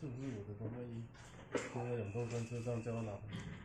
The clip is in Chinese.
是不是我的装备一现在永动专车上叫他。